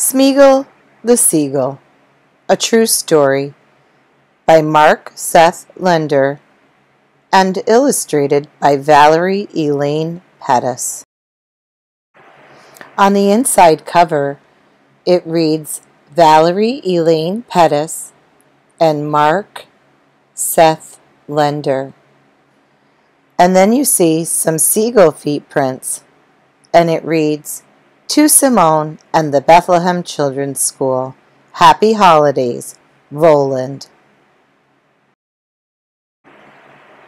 Smeagull the Seagull A True Story by Mark Seth Lender and illustrated by Valerie Elaine Pettis. On the inside cover, it reads Valerie Elaine Pettis and Mark Seth Lender. And then you see some seagull feet prints, and it reads To Simone and the Bethlehem Children's School. Happy Holidays, Roland.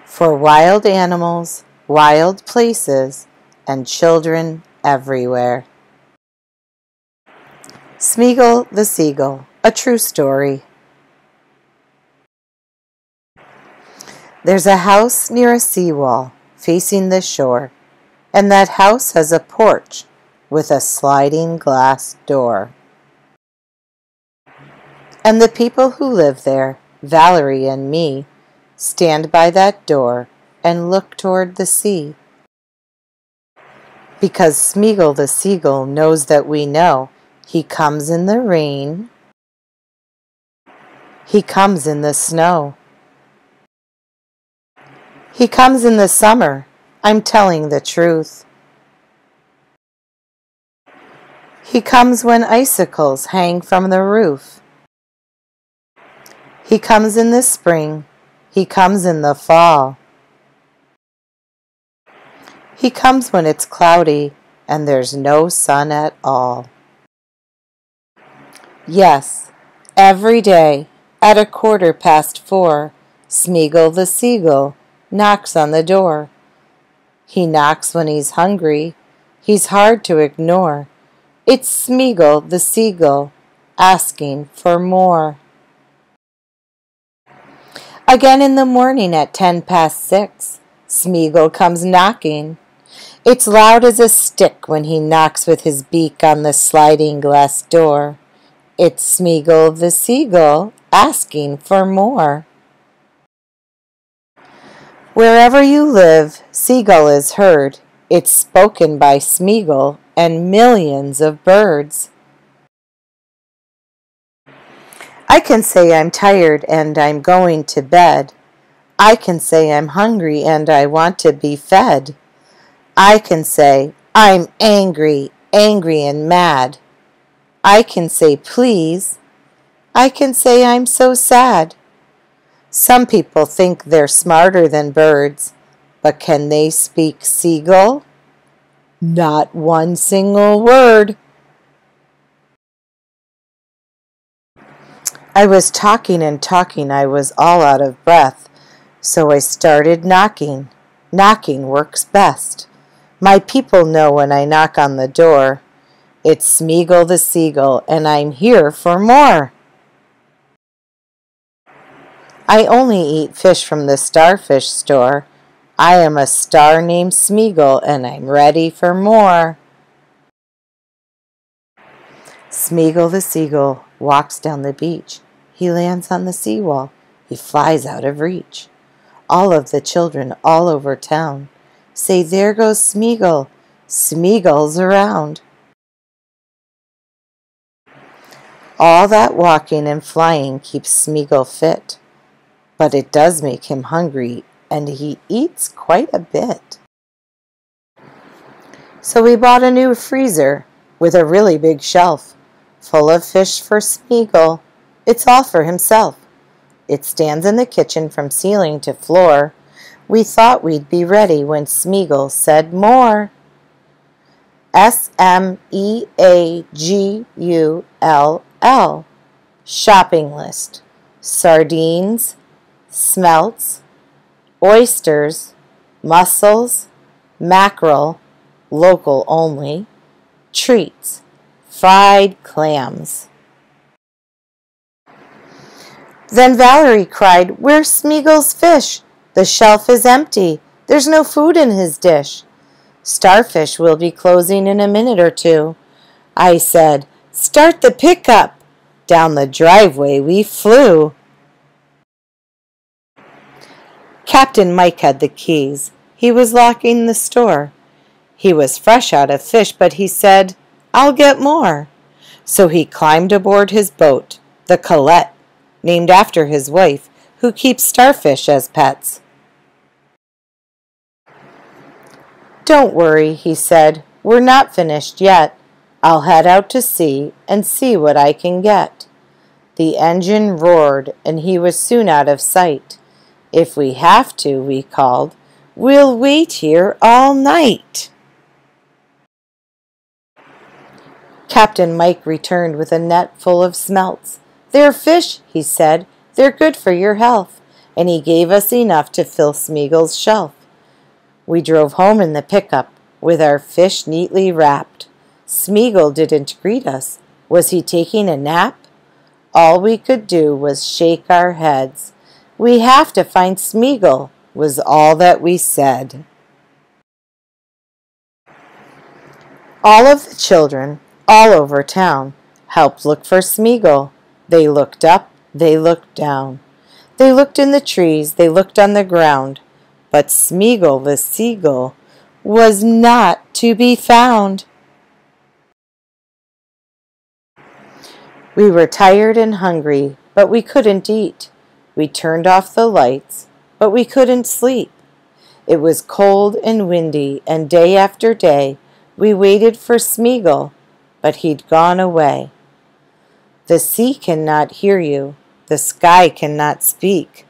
For wild animals, wild places, and children everywhere. Smeagull the Seagull, a true story. There's a house near a seawall facing the shore, and that house has a porch with a sliding glass door. And the people who live there, Valerie and me, stand by that door and look toward the sea. Because Smeagull the seagull knows that we know he comes in the rain, he comes in the snow. He comes in the summer. I'm telling the truth. He comes when icicles hang from the roof. He comes in the spring. He comes in the fall. He comes when it's cloudy and there's no sun at all. Yes, every day at a quarter past four, Smeagull the seagull knocks on the door. He knocks when he's hungry. He's hard to ignore. It's Smeagull the seagull asking for more. Again in the morning at ten past six, Smeagull comes knocking. It's loud as a stick when he knocks with his beak on the sliding glass door. It's Smeagull the seagull asking for more. Wherever you live, seagull is heard. It's spoken by Smeagull and millions of birds. I can say I'm tired and I'm going to bed. I can say I'm hungry and I want to be fed. I can say I'm angry, angry and mad. I can say please. I can say I'm so sad. Some people think they're smarter than birds, but can they speak seagull? Not one single word. I was talking and talking, I was all out of breath, so I started knocking. Knocking works best. My people know when I knock on the door. It's Smeagull the Seagull, and I'm here for more. I only eat fish from the starfish store. I am a star named Smeagull, and I'm ready for more. Smeagull the seagull walks down the beach. He lands on the seawall. He flies out of reach. All of the children all over town say, There goes Smeagull. Smeagull's around. All that walking and flying keeps Smeagull fit but it does make him hungry, and he eats quite a bit. So we bought a new freezer with a really big shelf full of fish for Smeagull. It's all for himself. It stands in the kitchen from ceiling to floor. We thought we'd be ready when Smeagull said more. S M E A G U L L. Shopping list. Sardines, smelts, oysters, mussels, mackerel, local only, treats, fried clams. Then Valerie cried, Where's Smeagull's fish? The shelf is empty. There's no food in his dish. Starfish will be closing in a minute or two. I said, Start the pickup. Down the driveway we flew. Captain Mike had the keys. He was locking the store. He was fresh out of fish, but he said, I'll get more. So he climbed aboard his boat, the Colette, named after his wife, who keeps starfish as pets. Don't worry, he said. We're not finished yet. I'll head out to sea and see what I can get. The engine roared, and he was soon out of sight. If we have to, we called, we'll wait here all night. Captain Mike returned with a net full of smelts. They're fish, he said. They're good for your health. And he gave us enough to fill Smeagull's shelf. We drove home in the pickup with our fish neatly wrapped. Smeagull didn't greet us. Was he taking a nap? All we could do was shake our heads. We have to find Smeagull, was all that we said. All of the children, all over town, helped look for Smeagull. They looked up, they looked down. They looked in the trees, they looked on the ground. But Smeagull the seagull was not to be found. We were tired and hungry, but we couldn't eat. We turned off the lights, but we couldn't sleep. It was cold and windy, and day after day we waited for Smeagull, but he'd gone away. The sea cannot hear you, the sky cannot speak.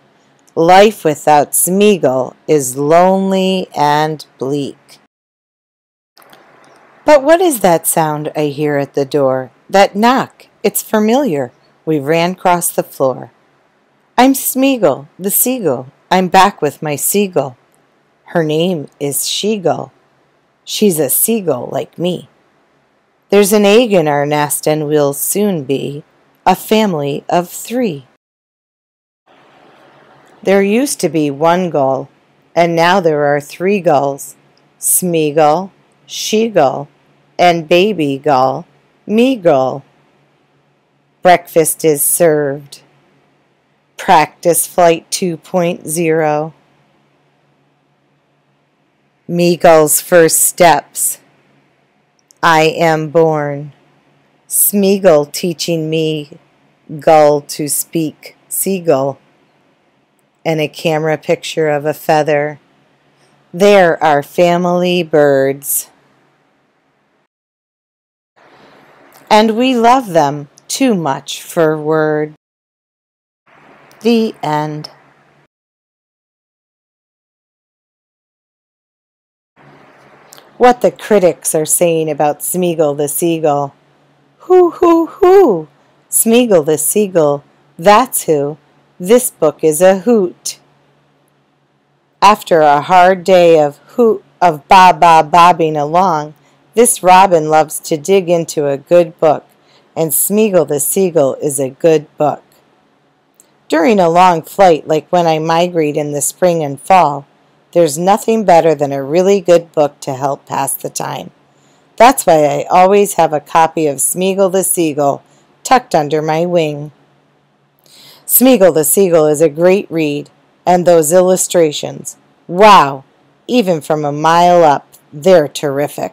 Life without Smeagull is lonely and bleak. But what is that sound I hear at the door? That knock? It's familiar. We ran across the floor. I'm Smeagull, the seagull. I'm back with my seagull. Her name is Sheagull. She's a seagull like me. There's an egg in our nest, and we'll soon be a family of three. There used to be one gull, and now there are three gulls Smeagull, She-gull, and Baby Gull, Me-gull. Breakfast is served. Practice Flight 2.0. Me-gull's first steps. I am born. Smeagull teaching me gull to speak seagull. And a camera picture of a feather. There are family birds. And we love them too much for word. The end. What the critics are saying about Smeagull the Seagull. Hoo, hoo, hoo! Smeagull the Seagull, that's who. This book is a hoot. After a hard day of hoot of ba ba bobbing along, this robin loves to dig into a good book and Smeagull the Seagull is a good book. During a long flight, like when I migrate in the spring and fall, there's nothing better than a really good book to help pass the time. That's why I always have a copy of Smeagull the Seagull tucked under my wing. Smeagull the Seagull is a great read, and those illustrations, wow, even from a mile up, they're terrific.